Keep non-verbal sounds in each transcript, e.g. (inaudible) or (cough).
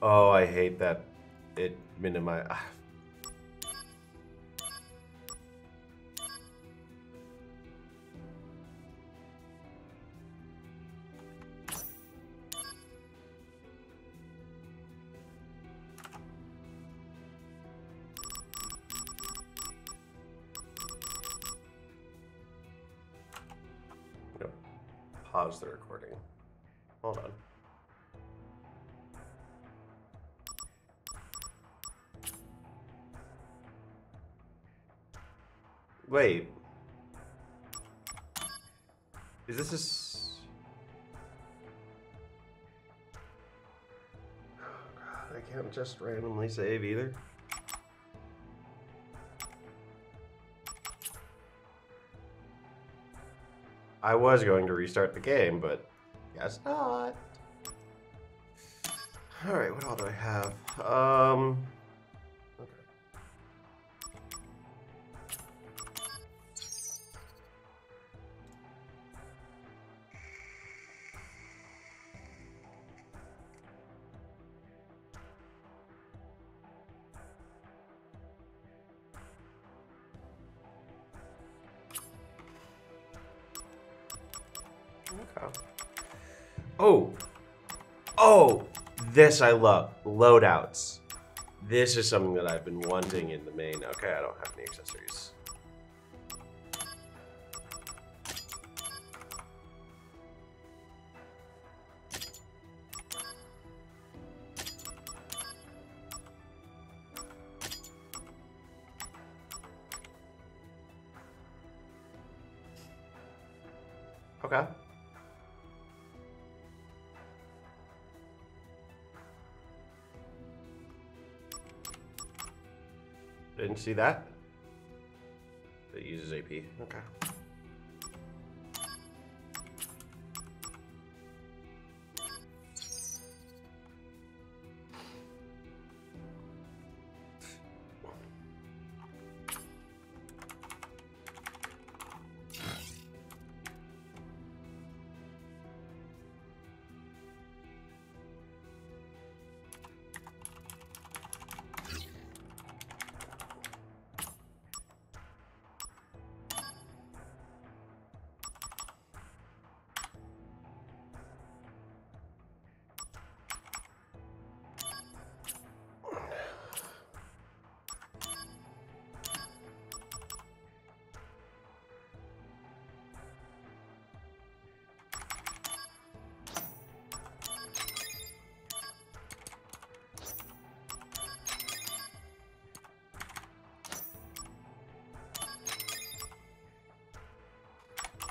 Oh, I hate that it minimize. Ah, Wait. Is this a s- Oh, God, I can't just randomly save either. I was going to restart the game, but guess not. Alright, what all do I have? Um. Okay. Oh. Oh, this I love. Loadouts. This is something that I've been wanting in the main. Okay, I don't have any accessories. Okay. Didn't see that. It uses AP. Okay.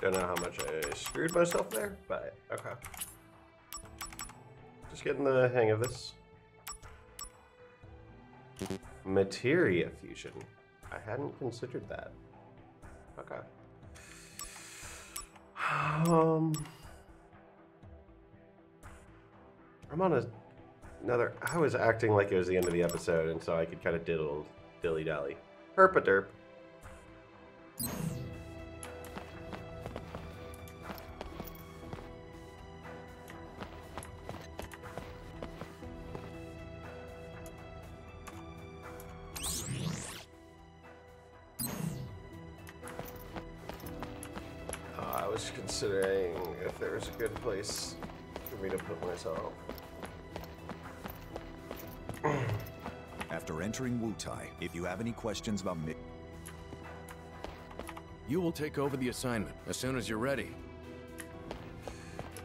Don't know how much I screwed myself there, but okay. Just getting the hang of this. Materia fusion. I hadn't considered that. Okay. Um, I'm on a, another. I was acting like it was the end of the episode, and so I could kind of diddle dilly dally. Herp place for me to put myself. (clears throat) After entering Wutai, if you have any questions about me... You will take over the assignment as soon as you're ready.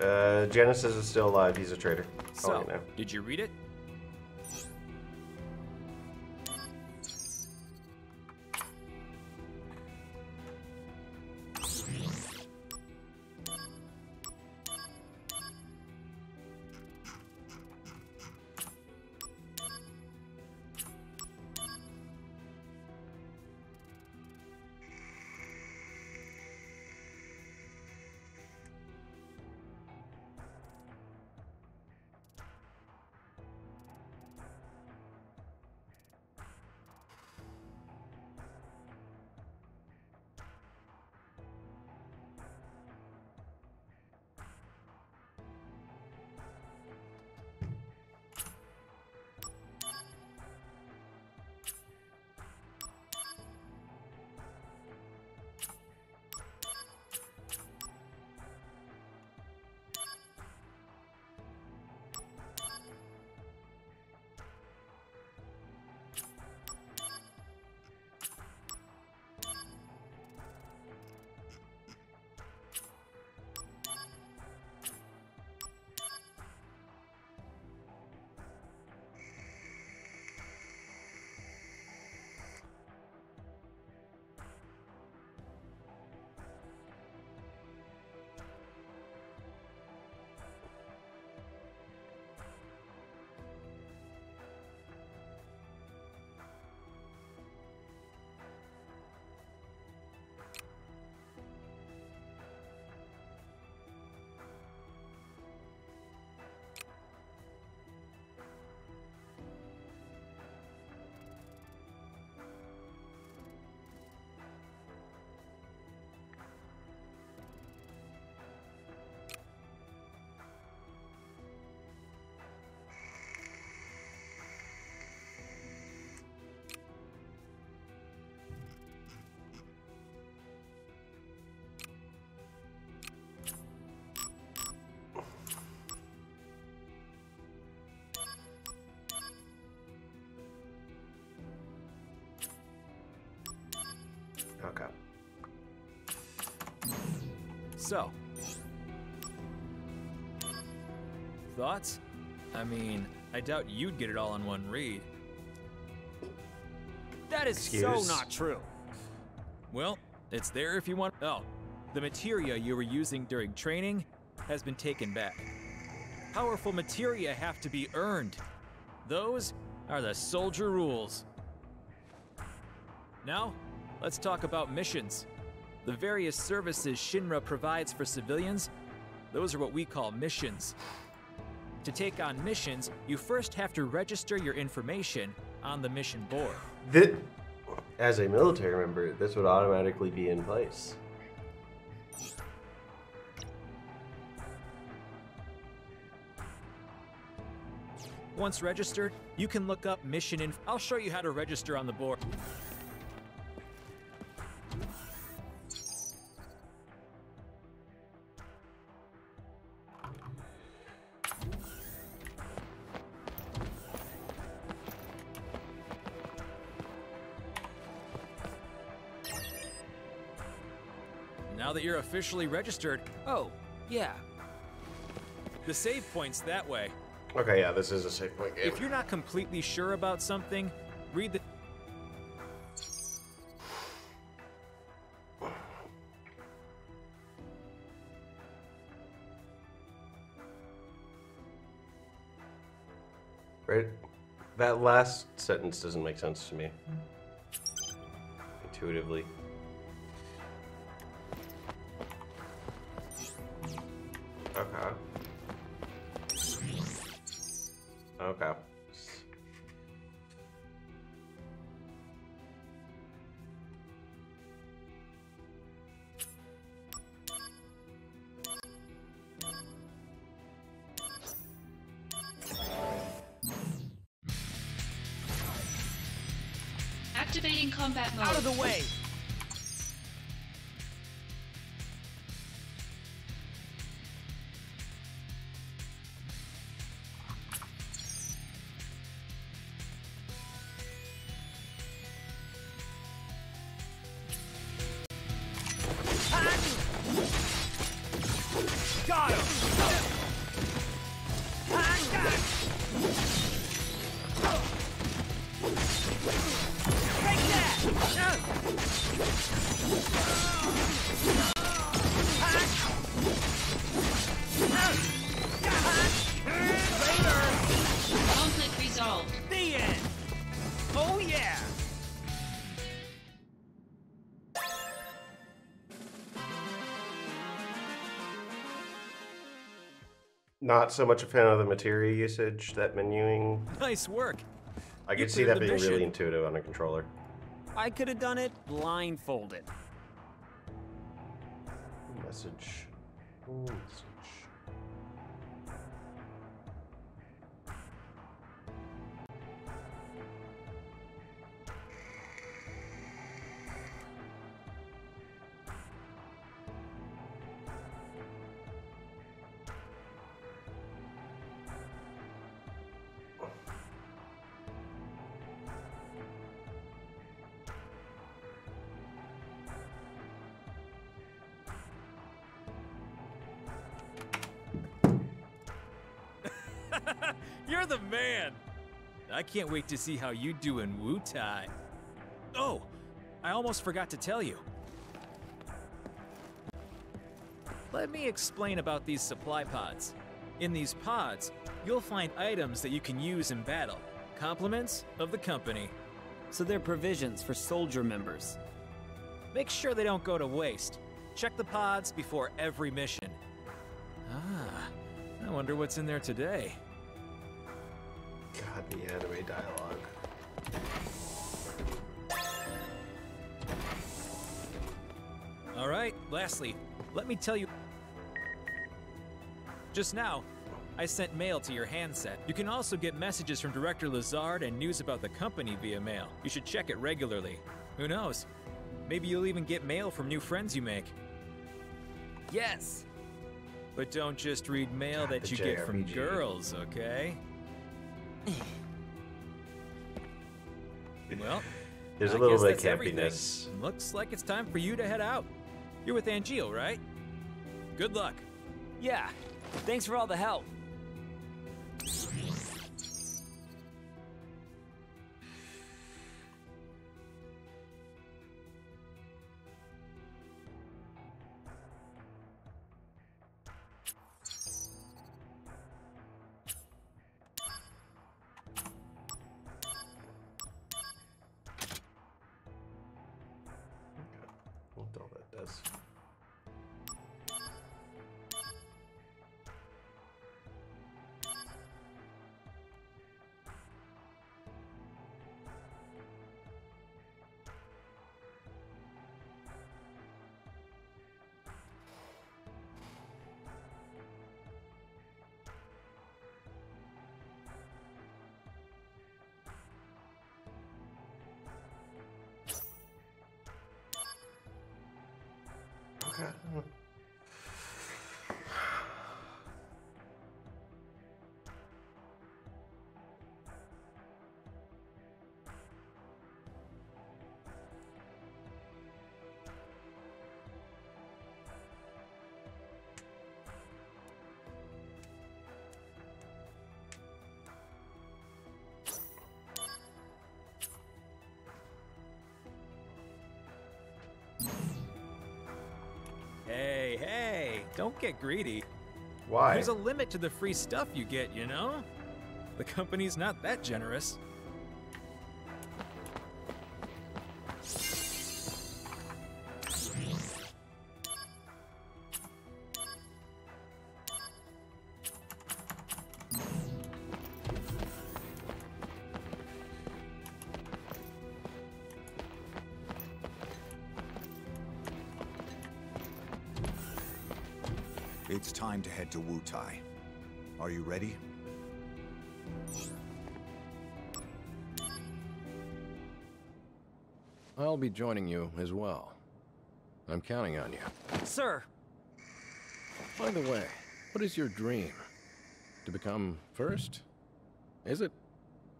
Uh, Genesis is still alive. He's a traitor. I'll So, let you know. did you read it? So. Thoughts? I mean, I doubt you'd get it all in one read. That is Excuse? so not true. Well, it's there if you want. Oh, the materia you were using during training has been taken back. Powerful materia have to be earned. Those are the soldier rules. Now, let's talk about missions. The various services Shinra provides for civilians, those are what we call missions. To take on missions, you first have to register your information on the mission board. As a military member, this would automatically be in place. Once registered, you can look up mission info. I'll show you how to register on the board. Officially registered, Oh, yeah. the save point's that way. Okay, yeah, this is a safe point game. If you're not completely sure about something, read the. Right? That last sentence doesn't make sense to me. Intuitively. Activating combat mode. Out of the way! Got him! Not so much a fan of the materia usage, that menuing. Nice work. I could see that being really intuitive on a controller. I could have done it blindfolded. Message. Message. You're the man. I can't wait to see how you do in Wutai. Oh, I almost forgot to tell you. Let me explain about these supply pods. In these pods, you'll find items that you can use in battle, compliments of the company. So they're provisions for soldier members. Make sure they don't go to waste. Check the pods before every mission. Ah, I wonder what's in there today. God, the anime dialogue. All right, lastly, let me tell you. Just now, I sent mail to your handset. You can also get messages from Director Lazard and news about the company via mail. You should check it regularly. Who knows? Maybe you'll even get mail from new friends you make. Yes! But don't just read mail that you get from girls, okay? Well, There's a little bit of that's everything. Looks like it's time for you to head out. You're with Angeal, right? Good luck. Yeah. Thanks for all the help. Okay. Don't get greedy. Why? There's a limit to the free stuff you get, you know? The company's not that generous. To head to Wutai. Are you ready? I'll be joining you as well. I'm counting on you. Sir, By the way, what is your dream? To become first? Is it?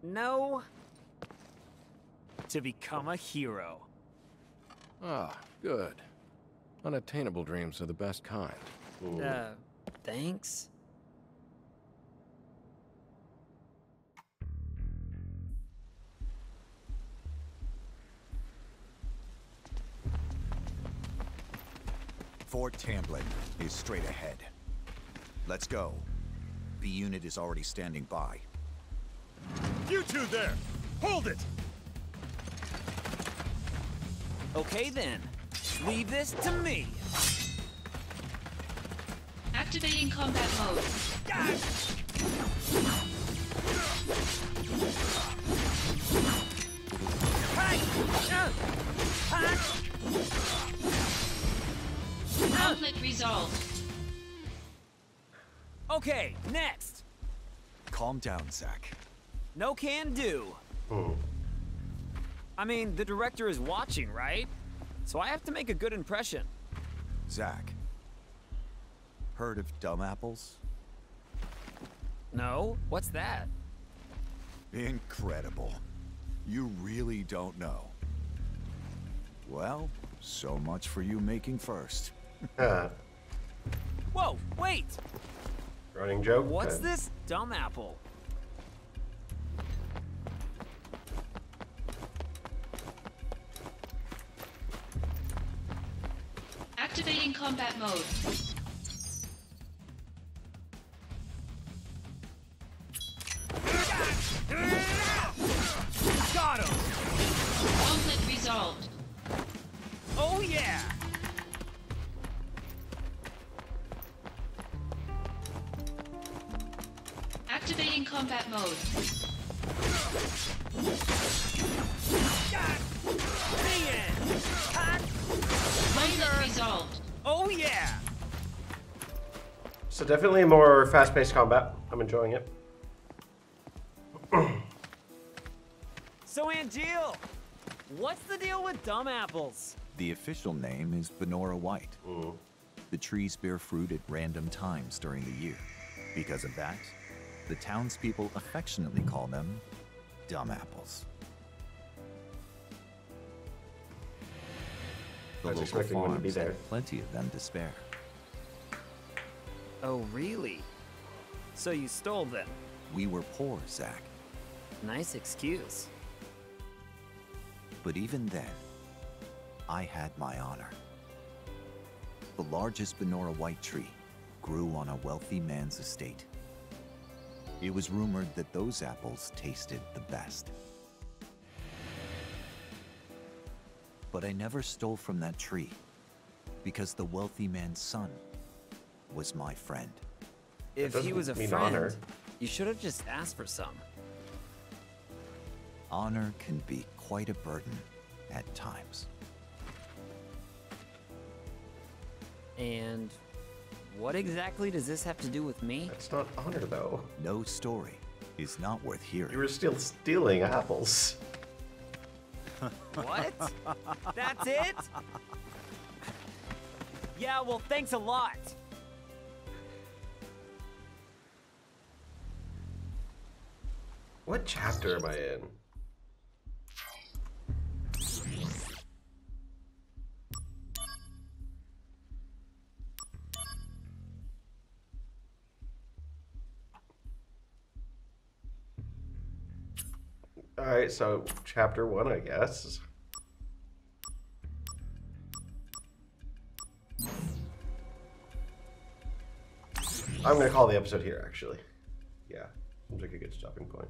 no. To become a hero. Ah, good. Unattainable dreams are the best kind. Uh, thanks? Fort Tamblin is straight ahead. Let's go. B unit is already standing by. You two there! Hold it! Okay then. Leave this to me. Activating combat mode. Conflict resolved. Okay, next. Calm down, Zack. No can do. Oh. I mean, the director is watching, right? So I have to make a good impression. Zack. Heard of dumb apples? No? What's that? Incredible. You really don't know. Well, so much for you making first. Huh. (laughs) Whoa, wait! Running joke? What's Okay. this dumb apple? Activating combat mode. So definitely more fast-paced combat. I'm enjoying it. So Angeal, what's the deal with dumb apples? The official name is Banora White. Mm-hmm. The trees bear fruit at random times during the year. Because of that, the townspeople affectionately call them dumb apples. The local expecting one to be farms there. had plenty of them to spare. Oh, really? So you stole them? We were poor, Zack. Nice excuse. But even then, I had my honor. The largest Banora white tree grew on a wealthy man's estate. It was rumored that those apples tasted the best. But I never stole from that tree because the wealthy man's son was my friend. If he was a mean friend, honor. you should have just asked for some. Honor can be quite a burden at times. And what exactly does this have to do with me? That's not honor, though. No story is not worth hearing. You were still stealing apples. What? That's it? Yeah, well, thanks a lot. What chapter am I in? Alright, so chapter one, I guess. I'm gonna call the episode here, actually. Yeah, seems like a good stopping point.